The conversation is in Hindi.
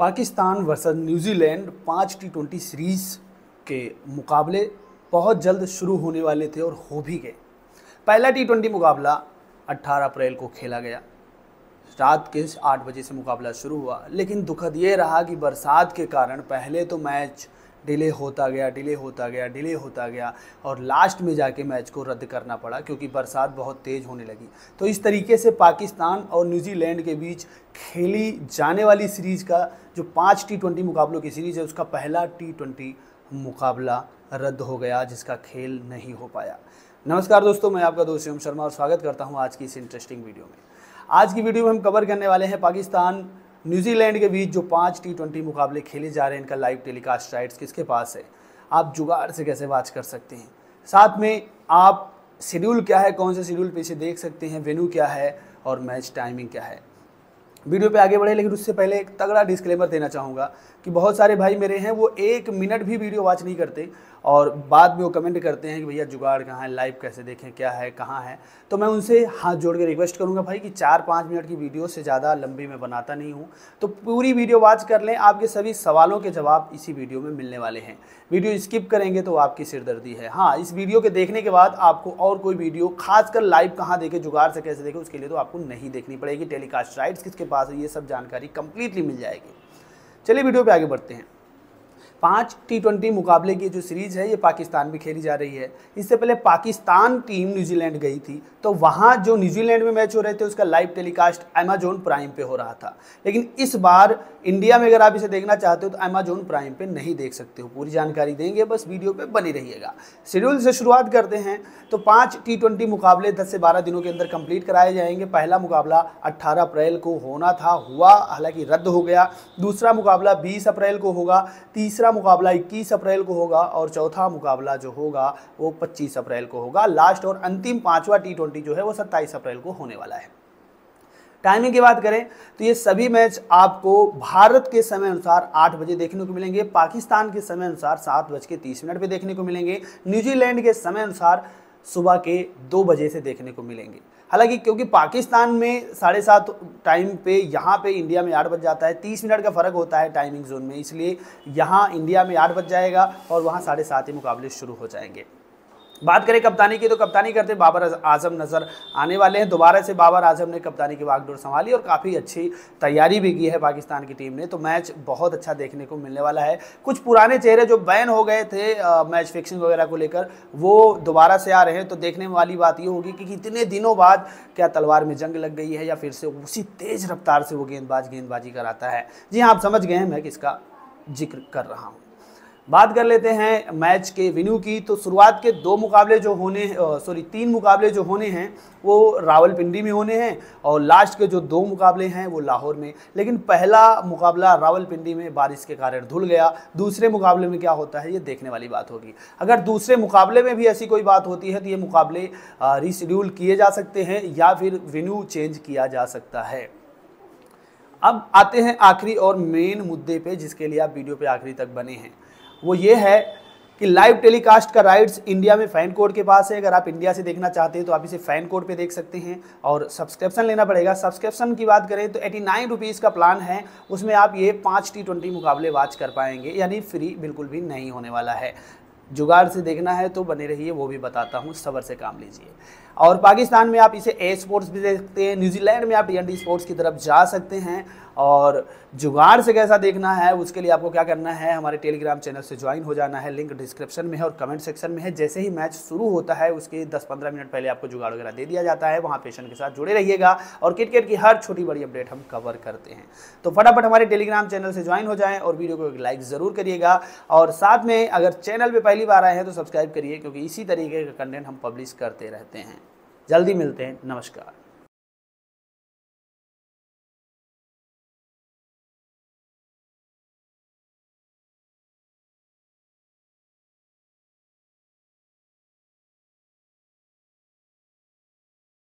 पाकिस्तान वर्सेस न्यूजीलैंड पाँच टी ट्वेंटी सीरीज़ के मुकाबले बहुत जल्द शुरू होने वाले थे और हो भी गए। पहला टी ट्वेंटी मुकाबला 18 अप्रैल को खेला गया। रात के आठ बजे से मुकाबला शुरू हुआ, लेकिन दुखद ये रहा कि बरसात के कारण पहले तो मैच डिले होता गया, डिले होता गया, डिले होता गया और लास्ट में जाके मैच को रद्द करना पड़ा क्योंकि बरसात बहुत तेज़ होने लगी। तो इस तरीके से पाकिस्तान और न्यूजीलैंड के बीच खेली जाने वाली सीरीज़ का जो पाँच टी ट्वेंटी मुकाबलों की सीरीज़ है, उसका पहला टी ट्वेंटी मुकाबला रद्द हो गया, जिसका खेल नहीं हो पाया। नमस्कार दोस्तों, मैं आपका दोस्त शिवम शर्मा और स्वागत करता हूँ आज की इस इंटरेस्टिंग वीडियो में। आज की वीडियो में हम कवर करने वाले हैं पाकिस्तान न्यूजीलैंड के बीच जो पाँच टी ट्वेंटी मुकाबले खेले जा रहे हैं, इनका लाइव टेलीकास्ट राइट्स किसके पास है, आप जुगाड़ से कैसे वॉच कर सकते हैं। साथ में आप शेड्यूल क्या है, कौन से शेड्यूल पे इसे देख सकते हैं वेन्यू क्या है और मैच टाइमिंग क्या है। वीडियो पे आगे बढ़े लेकिन उससे पहले एक तगड़ा डिस्क्लेमर देना चाहूँगा। कि बहुत सारे भाई मेरे हैं, वो एक मिनट भी वीडियो वॉच नहीं करते और बाद में वो कमेंट करते हैं कि भैया, जुगाड़ कहाँ है लाइव कैसे देखें, क्या है, कहाँ है? तो मैं उनसे हाथ जोड़ के रिक्वेस्ट करूँगा भाई कि चार पाँच मिनट की वीडियो से ज़्यादा लंबी मैं बनाता नहीं हूँ। तो पूरी वीडियो वॉच कर लें, आपके सभी सवालों के जवाब इसी वीडियो में मिलने वाले हैं। वीडियो स्किप करेंगे तो आपकी सिरदर्दी है। हाँ इस वीडियो के देखने के बाद आपको और कोई वीडियो, खासकर लाइव कहाँ देखे, जुगाड़ से कैसे देखे, उसके लिए तो आपको नहीं देखनी पड़ेगी। टेलीकास्ट राइट्स किसके पास है, ये सब जानकारी कंप्लीटली मिल जाएगी। चलिए वीडियो पे आगे बढ़ते हैं। पाँच टी मुकाबले की जो सीरीज़ है, ये पाकिस्तान में खेली जा रही है। इससे पहले पाकिस्तान टीम न्यूजीलैंड गई थी तो वहाँ जो न्यूजीलैंड में मैच हो रहे थे, उसका लाइव टेलीकास्ट अमेजोन प्राइम पे हो रहा था। लेकिन इस बार इंडिया में अगर आप इसे देखना चाहते हो तो अमेजोन प्राइम पे नहीं देख सकते हो। पूरी जानकारी देंगे, बस वीडियो पे बनी रहिएगा। शेड्यूल से शुरुआत करते हैं तो पाँच टी मुकाबले दस से बारह दिनों के अंदर कंप्लीट कराए जाएँगे। पहला मुकाबला अट्ठारह अप्रैल को होना था, हुआ, हालाँकि रद्द हो गया। दूसरा मुकाबला बीस अप्रैल को होगा। तीसरा मुकाबला 21 अप्रैल को होगा और चौथा मुकाबला जो होगा वो 25 अप्रैल को होगा। लास्ट और अंतिम पांचवा टी ट्वेंटी जो है वो 27 अप्रैल को होने वाला है। टाइमिंग की बात करें तो ये सभी मैच आपको भारत के समय अनुसार आठ बजे देखने को मिलेंगे, पाकिस्तान के समय अनुसार सात बज के तीस मिनट पर देखने को मिलेंगे, न्यूजीलैंड के समय अनुसार सुबह के दो बजे से देखने को मिलेंगे। हालाँकि क्योंकि पाकिस्तान में साढ़े सात टाइम पे यहाँ पे इंडिया में आठ बज जाता है, तीस मिनट का फ़र्क होता है टाइमिंग जोन में, इसलिए यहाँ इंडिया में आठ बज जाएगा और वहाँ साढ़े सात ही मुकाबले शुरू हो जाएँगे। बात करें कप्तानी की तो कप्तानी करते बाबर आज़म नज़र आने वाले हैं। दोबारा से बाबर आज़म ने कप्तानी की बागडोर संभाली और काफ़ी अच्छी तैयारी भी की है पाकिस्तान की टीम ने। तो मैच बहुत अच्छा देखने को मिलने वाला है। कुछ पुराने चेहरे जो बैन हो गए थे आ, मैच फिक्सिंग वगैरह को लेकर वो दोबारा से आ रहे हैं। तो देखने वाली बात ये होगी कि कितने दिनों बाद क्या तलवार में जंग लग गई है या फिर से उसी तेज़ रफ्तार से वो गेंदबाज गेंदबाजी कराता है। जी हाँ आप समझ गए हैं मैं किसका ज़िक्र कर रहा हूँ। बात कर लेते हैं मैच के विन्यू की। तो शुरुआत के दो मुकाबले जो होने सॉरी तीन मुकाबले जो होने हैं, वो रावलपिंडी में होने हैं और लास्ट के जो दो मुकाबले हैं, वो लाहौर में। लेकिन पहला मुकाबला रावलपिंडी में बारिश के कारण धुल गया। दूसरे मुकाबले में क्या होता है, ये देखने वाली बात होगी। अगर दूसरे मुकाबले में भी ऐसी कोई बात होती है तो ये मुकाबले रिशेड्यूल किए जा सकते हैं या फिर वेन्यू चेंज किया जा सकता है। अब आते हैं आखिरी और मेन मुद्दे पे, जिसके लिए आप वीडियो पे आखिरी तक बने हैं। वो ये है कि लाइव टेलीकास्ट का राइट्स इंडिया में फ़ैन कोड के पास है। अगर आप इंडिया से देखना चाहते हैं तो आप इसे फ़ैन कोड पे देख सकते हैं। और सब्सक्रिप्शन लेना पड़ेगा। सब्सक्रिप्शन की बात करें तो एटी नाइन रुपीज़ का प्लान है। उसमें आप ये पाँच टी ट्वेंटी मुकाबले वाच कर पाएँगे। यानी फ्री बिल्कुल भी नहीं होने वाला है। जुगाड़ से देखना है तो बने रहिए, वो भी बताता हूँ। सबर से काम लीजिए। और पाकिस्तान में आप इसे ए स्पोर्ट्स भी देखते हैं, न्यूजीलैंड में आप टी स्पोर्ट्स की तरफ़ जा सकते हैं और जुगाड़ से कैसा देखना है, उसके लिए आपको क्या करना है, हमारे टेलीग्राम चैनल से ज्वाइन हो जाना है लिंक डिस्क्रिप्शन में है और कमेंट सेक्शन में है। जैसे ही मैच शुरू होता है, उसके 10-15 मिनट पहले आपको जुगाड़ वगैरह दे दिया जाता है। वहाँ पेशेंट के साथ जुड़े रहिएगा और क्रिकेट की हर छोटी बड़ी अपडेट हम कवर करते हैं। तो फटाफट हमारे टेलीग्राम चैनल से ज्वाइन हो जाएँ और वीडियो को एक लाइक ज़रूर करिएगा। और साथ में अगर चैनल पर पहली बार आए हैं तो सब्सक्राइब करिए, क्योंकि इसी तरीके का कंटेंट हम पब्लिश करते रहते हैं। जल्दी मिलते हैं। नमस्कार।